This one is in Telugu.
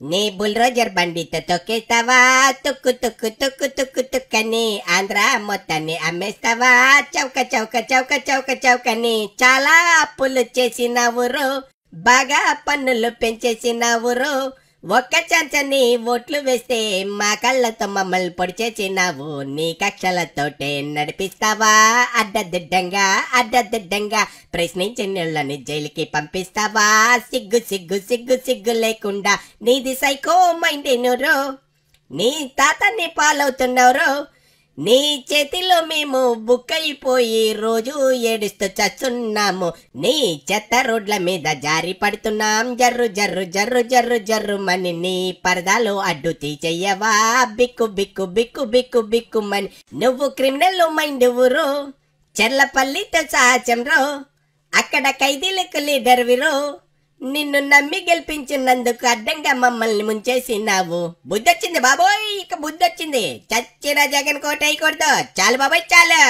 నీ బుల్రోజర్ బండితో తొక్కేస్తావా? తుక్కు తుక్కు తుక్కు తుక్కు తుక్కని ఆంధ్ర మొత్తాన్ని అమ్మేస్తావా? చౌక చౌక చౌక చౌక చౌకని చాలా అప్పులు చేసినావురు బాగా పన్నులు పెంచేసినావురు ఒక్క చంచని ఓట్లు వేస్తే మా కళ్ళతో మమ్మల్ని పొడి చేసినావు. నీ కక్షలతోటే నడిపిస్తావా? అడ్డదిడ్డంగా అడ్డదిడ్డంగా ప్రశ్నించి నీళ్ళని జైలుకి పంపిస్తావా? సిగ్గు సిగ్గు సిగ్గు సిగ్గు లేకుండా నీది సైకో మైండేనురో నీ తాతని పాలవుతున్నావురో? నీ చేతిలో మేము బుక్కైపోయి రోజు ఏడుస్తూ చచ్చున్నాము. నీ చెత్త రోడ్ల మీద జారి పడుతున్నాం. జర్రు జర్రు జర్రు జర్రు జర్రు మని నీ పరదాలు అడ్డు తీచెయ్యవా బిక్కు బిక్కు బిక్కు బిక్కు బిక్కు మని. నువ్వు క్రిమినల్ మైండ్ ఊరు? చెర్లపల్లితో సాహచం రో అక్కడ ఖైదీలకు లీడర్ విరో? నిన్ను నమ్మి గెలిపించినందుకు అడ్డంగా మమ్మల్ని ముంచేసినావు బుద్ధొచ్చింది బాబోయ్ ఇక బుద్ధొచ్చింది. చచ్చిన జగన్ కోట అయ్యకూడదు చాలు బాబోయ్ చాలు.